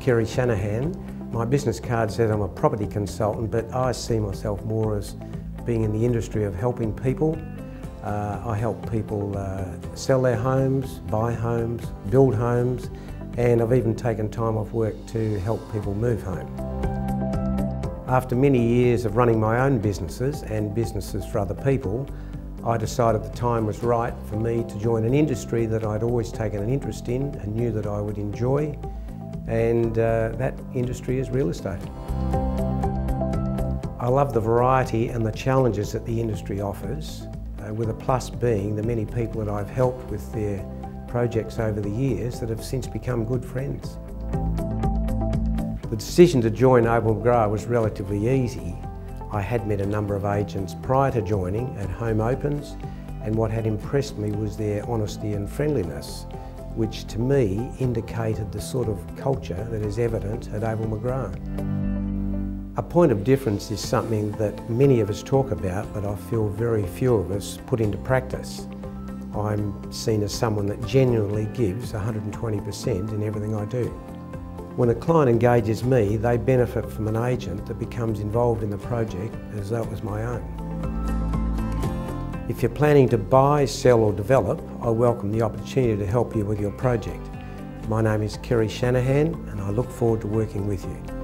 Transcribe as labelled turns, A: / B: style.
A: Kerry Shanahan. My business card says I'm a property consultant, but I see myself more as being in the industry of helping people. Uh, I help people uh, sell their homes, buy homes, build homes, and I've even taken time off work to help people move home. After many years of running my own businesses and businesses for other people, I decided the time was right for me to join an industry that I'd always taken an interest in and knew that I would enjoy, and uh, that industry is real estate. I love the variety and the challenges that the industry offers, uh, with a plus being the many people that I've helped with their projects over the years that have since become good friends. The decision to join Abel McGrath was relatively easy. I had met a number of agents prior to joining at home opens and what had impressed me was their honesty and friendliness, which to me indicated the sort of culture that is evident at Abel McGrath. A point of difference is something that many of us talk about, but I feel very few of us put into practice. I'm seen as someone that genuinely gives 120% in everything I do. When a client engages me, they benefit from an agent that becomes involved in the project as though it was my own. If you're planning to buy, sell or develop, I welcome the opportunity to help you with your project. My name is Kerry Shanahan and I look forward to working with you.